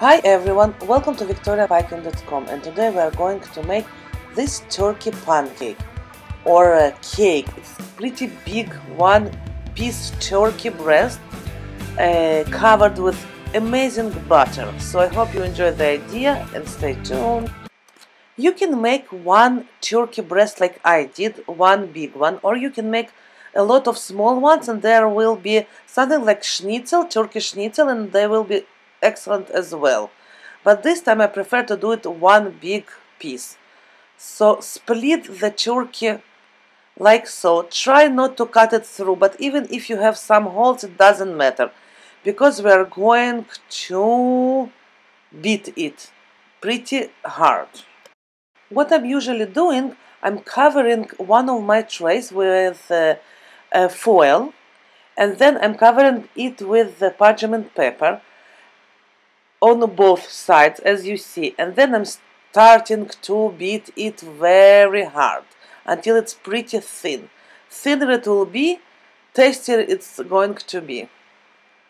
Hi everyone, welcome to victoriapaikin.com and today we are going to make this turkey pancake or a cake. It's pretty big one piece turkey breast uh, covered with amazing butter. So I hope you enjoy the idea and stay tuned. You can make one turkey breast like I did, one big one, or you can make a lot of small ones and there will be something like schnitzel, turkey schnitzel, and they will be excellent as well. But this time I prefer to do it one big piece. So split the turkey like so. Try not to cut it through, but even if you have some holes, it doesn't matter. Because we are going to beat it pretty hard. What I'm usually doing, I'm covering one of my trays with uh, foil and then I'm covering it with the parchment paper on both sides as you see and then I'm starting to beat it very hard until it's pretty thin. Thinner it will be, tastier it's going to be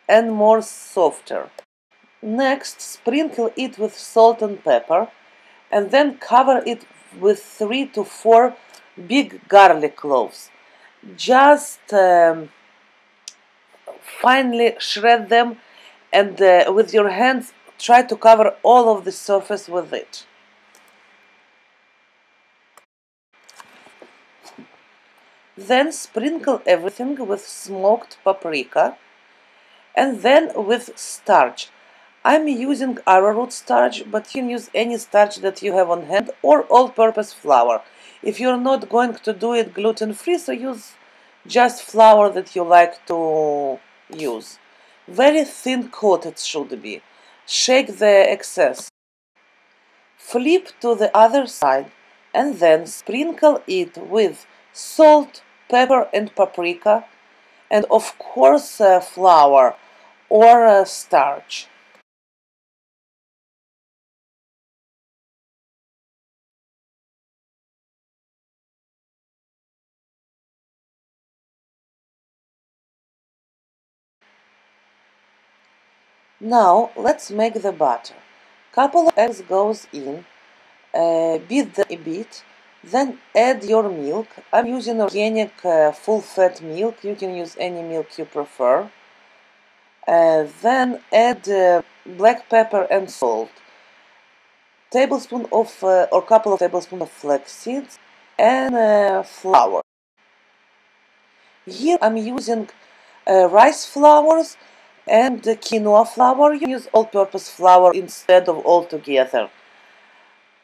and more softer. Next, sprinkle it with salt and pepper and then cover it with three to four big garlic cloves. Just um, finely shred them and uh, with your hands try to cover all of the surface with it. Then sprinkle everything with smoked paprika and then with starch. I'm using arrowroot starch, but you can use any starch that you have on hand or all-purpose flour. If you're not going to do it gluten-free, so use just flour that you like to use. Very thin coat it should be. Shake the excess. Flip to the other side and then sprinkle it with salt, pepper and paprika and of course uh, flour or uh, starch. Now let's make the batter. Couple of eggs goes in, uh, beat them a bit, then add your milk. I'm using organic uh, full-fat milk. You can use any milk you prefer. Uh, then add uh, black pepper and salt. Tablespoon of uh, or couple of tablespoons of flax seeds and uh, flour. Here I'm using rice flours and the quinoa flour. You use all-purpose flour instead of all together.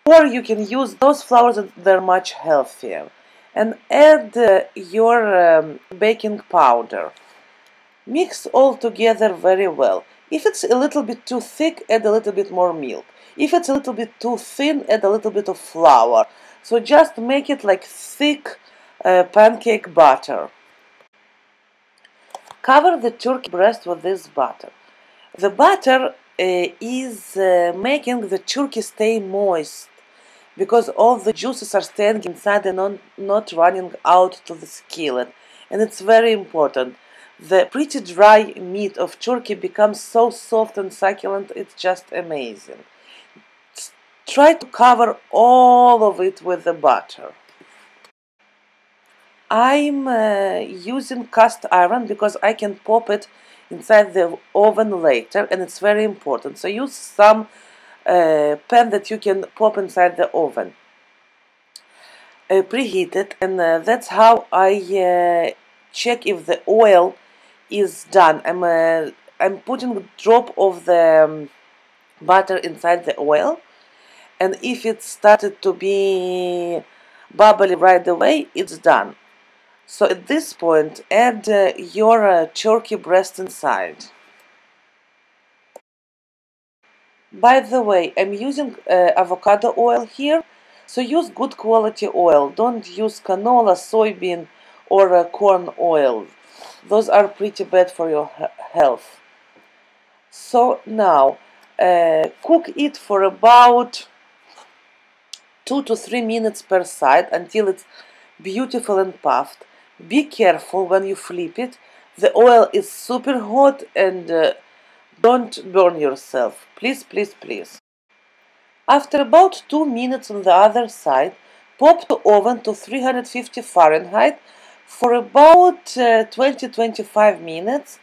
Or you can use those flours that they're much healthier. And add uh, your um, baking powder. Mix all together very well. If it's a little bit too thick, add a little bit more milk. If it's a little bit too thin, add a little bit of flour. So just make it like thick uh, pancake batter. Cover the turkey breast with this butter. The butter uh, is uh, making the turkey stay moist because all the juices are staying inside and not, not running out to the skillet. And it's very important. The pretty dry meat of turkey becomes so soft and succulent, it's just amazing. Try to cover all of it with the butter. I'm uh, using cast iron because I can pop it inside the oven later and it's very important. So use some uh, pan that you can pop inside the oven. Uh, preheat it and uh, that's how I uh, check if the oil is done. I'm, uh, I'm putting a drop of the um, butter inside the oil and if it started to be bubbly right away, it's done. So at this point, add uh, your uh, turkey breast inside. By the way, I'm using uh, avocado oil here, so use good quality oil. Don't use canola, soybean, or uh, corn oil. Those are pretty bad for your health. So now, uh, cook it for about 2 to 3 minutes per side until it's beautiful and puffed. Be careful when you flip it. The oil is super hot and uh, Don't burn yourself. Please, please, please. After about 2 minutes on the other side, pop the oven to 350 Fahrenheit for about 20-25 uh, minutes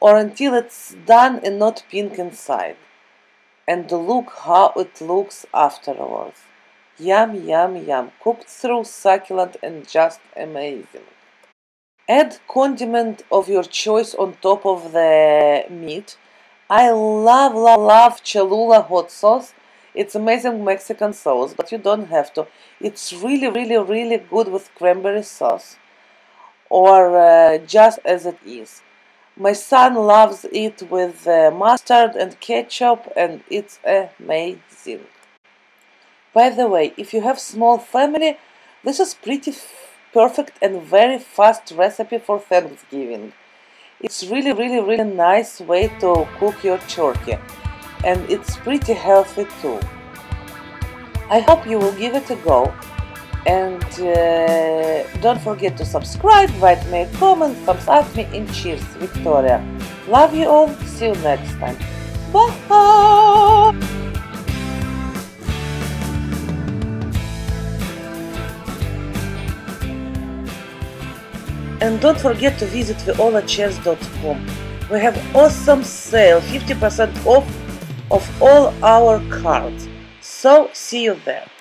or until it's done and not pink inside. And look how it looks afterwards. Yum, yum, yum. Cooked through, succulent and just amazing. Add condiment of your choice on top of the meat. I love, love, love Cholula hot sauce. It's amazing Mexican sauce, but you don't have to. It's really, really, really good with cranberry sauce or uh, just as it is. My son loves it with uh, mustard and ketchup and it's amazing. By the way, if you have small family, this is pretty perfect and very fast recipe for Thanksgiving. It's really really really nice way to cook your turkey and it's pretty healthy too. I hope you will give it a go and uh, don't forget to subscribe, write me a comment, thumbs up me, and cheers, Victoria. Love you all. See you next time. Bye. And don't forget to visit violachairs.com. We have awesome sale, 50% off of all our cards. So see you there.